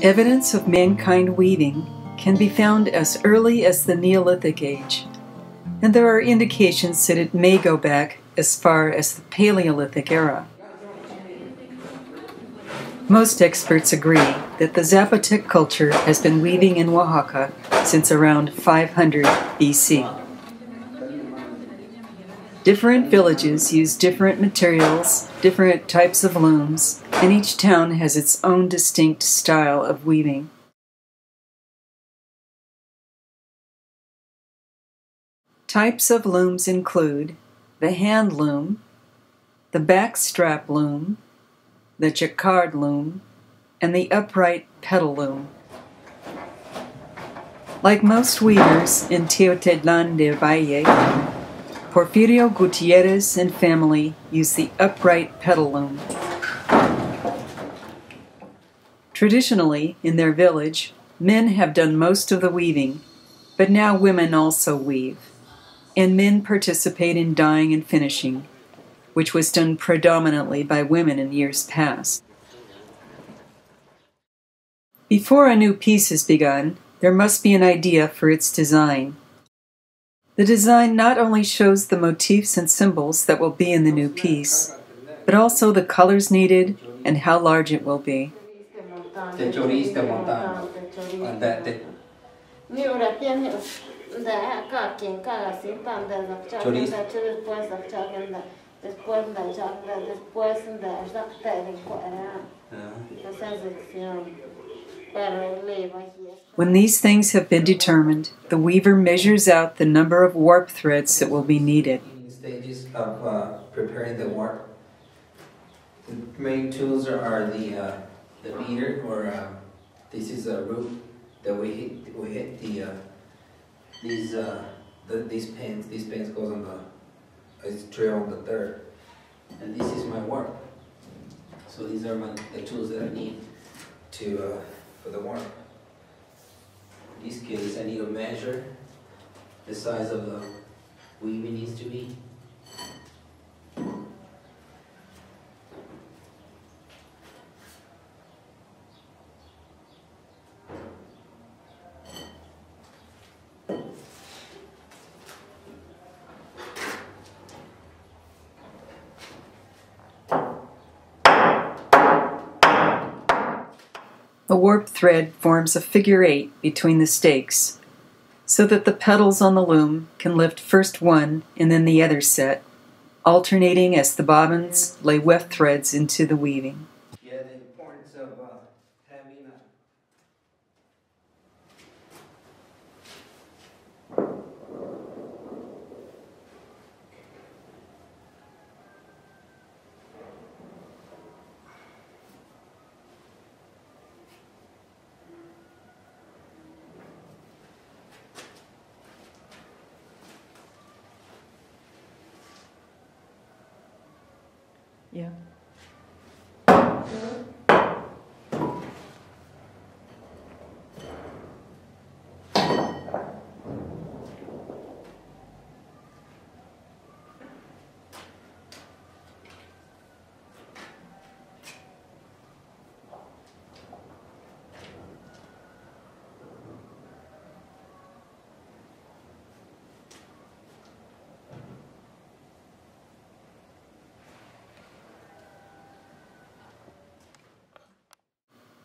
Evidence of mankind weaving can be found as early as the Neolithic Age, and there are indications that it may go back as far as the Paleolithic era. Most experts agree that the Zapotec culture has been weaving in Oaxaca since around 500 BC. Different villages use different materials, different types of looms, and each town has its own distinct style of weaving. Types of looms include the hand loom, the backstrap loom, the jacquard loom, and the upright pedal loom. Like most weavers in Teotitlan de Valle, Porfirio Gutierrez and family use the upright pedal loom. Traditionally, in their village, men have done most of the weaving, but now women also weave, and men participate in dyeing and finishing, which was done predominantly by women in years past. Before a new piece is begun, there must be an idea for its design. The design not only shows the motifs and symbols that will be in the new piece, but also the colors needed and how large it will be. When these things have been determined, the weaver measures out the number of warp threads that will be needed. Stages of uh, preparing the warp. The main tools are the uh, the meter or uh, this is a root that we hit. We hit the uh, these uh, the, these pins. These pins goes on the it's drill on the third, and this is my warp. So these are my the tools that I need to uh, for the warp. In this case, I need to measure the size of the weaving needs to be. A warp thread forms a figure eight between the stakes, so that the pedals on the loom can lift first one and then the other set, alternating as the bobbins lay weft threads into the weaving. Yeah.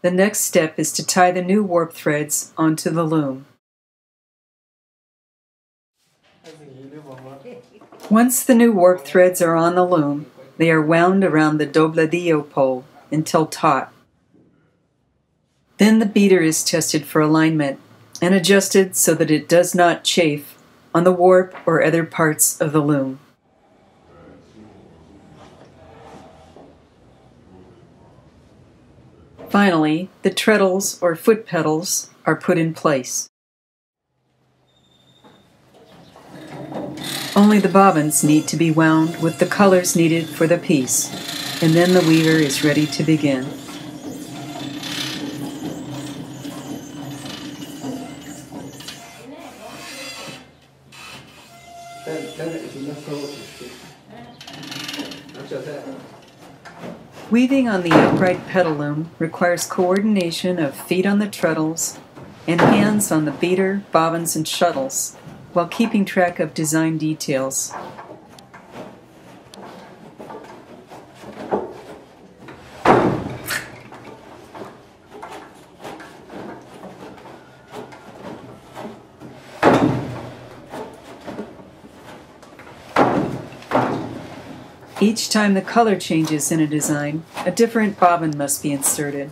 The next step is to tie the new warp threads onto the loom. Once the new warp threads are on the loom, they are wound around the dobladillo pole until taut. Then the beater is tested for alignment and adjusted so that it does not chafe on the warp or other parts of the loom. Finally, the treadles or foot pedals are put in place. Only the bobbins need to be wound with the colors needed for the piece, and then the weaver is ready to begin. Weaving on the upright pedal loom requires coordination of feet on the treadles and hands on the beater, bobbins, and shuttles while keeping track of design details. Each time the color changes in a design, a different bobbin must be inserted.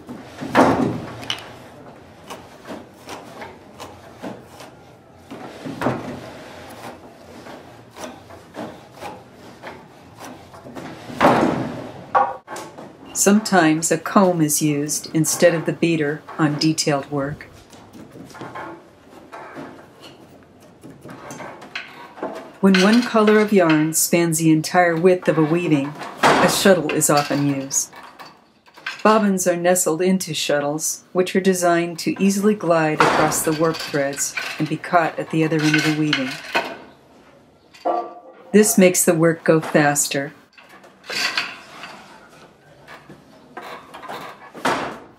Sometimes a comb is used instead of the beater on detailed work. When one color of yarn spans the entire width of a weaving, a shuttle is often used. Bobbins are nestled into shuttles, which are designed to easily glide across the warp threads and be caught at the other end of the weaving. This makes the work go faster.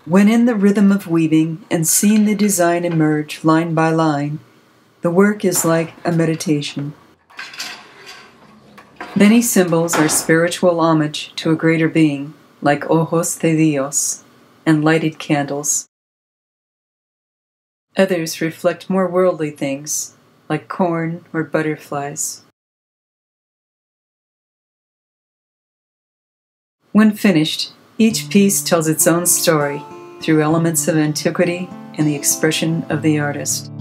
When in the rhythm of weaving and seeing the design emerge line by line, the work is like a meditation. Many symbols are spiritual homage to a greater being, like ojos de Dios and lighted candles. Others reflect more worldly things, like corn or butterflies. When finished, each piece tells its own story through elements of antiquity and the expression of the artist.